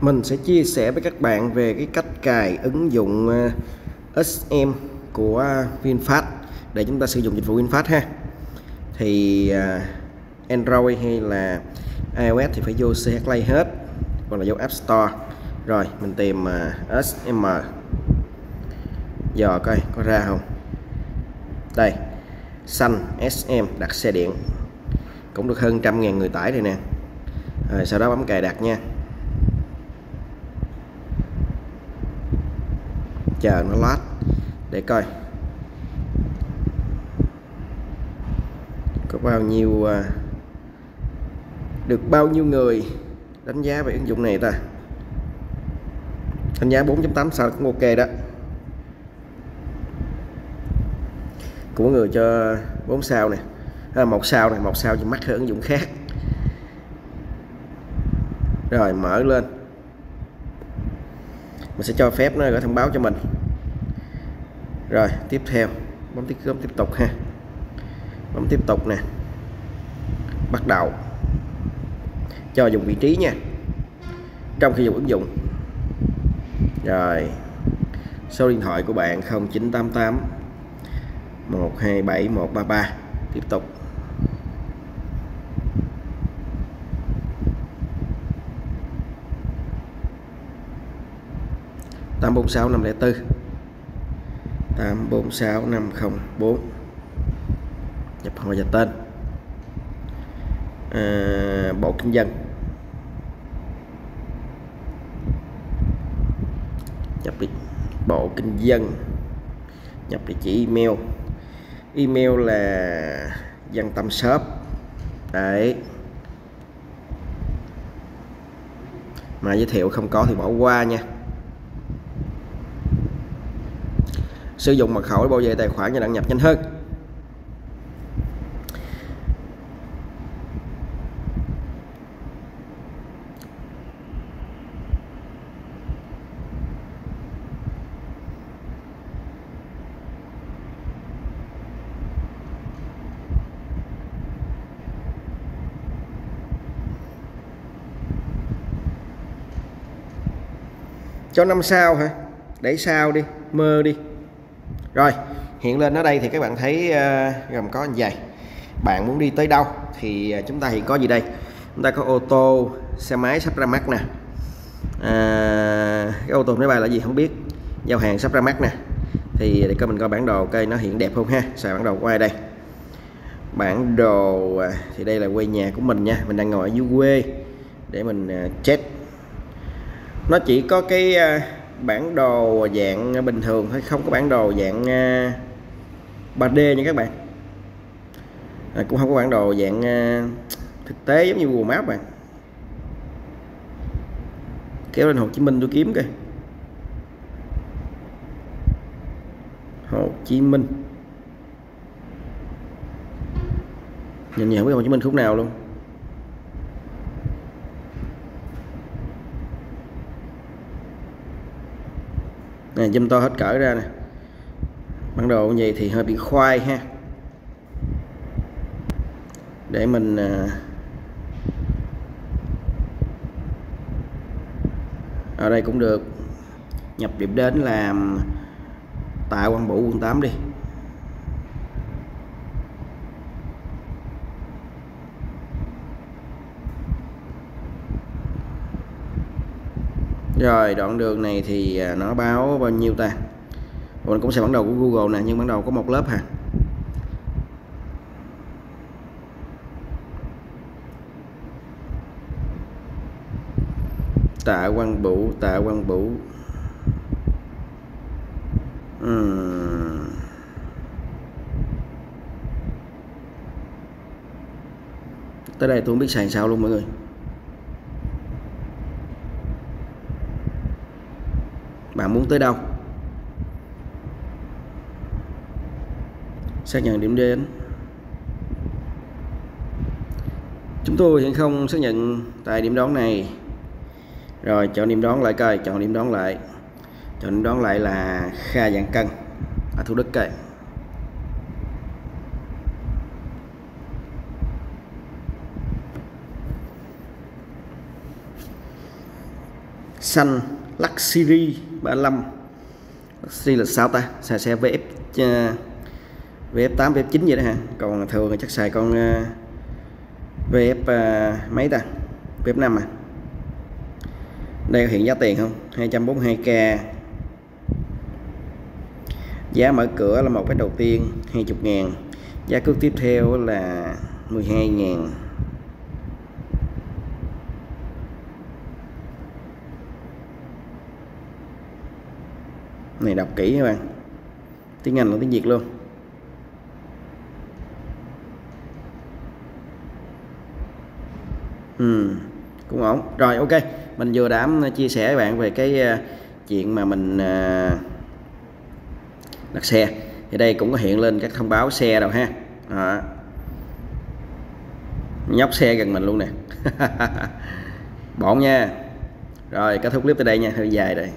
mình sẽ chia sẻ với các bạn về cái cách cài ứng dụng ờ, SM của VinFast để chúng ta sử dụng dịch vụ VinFast ha. Thì ờ, Android hay là iOS thì phải vô CH Play hết, hoặc là vô App Store. Rồi, mình tìm ờ, SM giờ coi, có ra không? Đây, xanh SM đặt xe điện. Cũng được hơn trăm ngàn người tải đây nè. Rồi, sau đó bấm cài đặt nha. Chờ nó load để coi. Có bao nhiêu à, được bao nhiêu người đánh giá về ứng dụng này ta? Đánh giá 4.8 sao cũng ok đó. Của người cho 4 sao này à, một sao này một sao chỉ mắc hơn ứng dụng khác. Rồi mở lên mình sẽ cho phép nó gửi thông báo cho mình. Rồi, tiếp theo. Bấm tiếp bấm tiếp tục ha. Bấm tiếp tục nè. Bắt đầu. Cho dùng vị trí nha. Trong khi dùng ứng dụng. Rồi. Số điện thoại của bạn 0988 127 133 tiếp tục. 846 504 846 504 nhập họ và tên. À, bộ kinh dân nhập địa, bộ kinh dân nhập địa chỉ email. Email là dân tâm shop. Đấy. Mà giới thiệu không có thì bỏ qua nha. Sử dụng mật khẩu để bảo vệ tài khoản và đăng nhập nhanh hơn. Cho năm sao hả? Để sao đi? Mơ đi rồi hiện lên ở đây thì các bạn thấy uh, gồm có như vậy. Bạn muốn đi tới đâu thì ờ, chúng ta hiện có gì đây? Chúng ta có ô tô xe máy sắp ra mắt nè. À, cái ô tô máy bay là gì không biết. Giao hàng sắp ra mắt nè. Thì để coi mình coi bản đồ cây nó hiện đẹp không ha. Xài bản đồ của ai đây? Bản đồ à, thì đây là quê nhà của mình nha. Mình đang ngồi ở dưới quê để mình à, check. Nó chỉ có cái à, bản đồ dạng bình thường hay không? Có bản đồ dạng à, 3D nha các bạn. À, cũng không có bản đồ dạng à, thực tế giống như Google Maps bạn. Kéo lên Hồ Chí Minh tôi kiếm kìa Hồ Chí Minh. Nhìn nhận với Hồ Chí Minh khúc nào luôn. Nè, zoom to hết cỡ ra nè. Bản đồ như vậy thì hơi bị khoai ha. Để mình à, ở đây cũng được. Nhập điểm đến làm tại Quang Vũ quận 8 đi. Rồi, đoạn đường này thì à, nó báo bao nhiêu ta? Mình cũng sẽ bản đầu của Google nè, nhưng bản đầu có một lớp hà tạ quang bửu, tạ quang bửu. Uhm. tới đây tôi không biết sàn sao luôn mọi người. Bạn muốn tới đâu? Xác nhận điểm đến. Chúng tôi hiện không xác nhận tại điểm đón này. Rồi, chọn điểm đón lại coi, chọn điểm đón lại. Chọn điểm đón lại là kha dạng cân, ở thủ đức coi xanh. Luxury 35 Luxury là sao ta? Xài xe VF uh, VF8 VF9 vậy đó ha còn thường chắc xài con ờ, uh, VF uh, ờ, mấy ta? VF5 à? Đây hiện giá tiền không? 242k giá mở cửa là một cái đầu tiên 20 ngàn. Giá cước tiếp theo là 12 ngàn. Này đọc kỹ các bạn. Tiếng Anh là tiếng Việt luôn. Ừ, cũng ổn. Rồi ok. Mình vừa đã chia sẻ với bạn về cái uh, chuyện mà mình uh, đặt xe. Thì đây cũng có hiện lên các thông báo xe đâu ha. Đó. nhóc xe gần mình luôn nè. Bọn nha. Rồi kết thúc clip tới đây nha. Hơi dài rồi.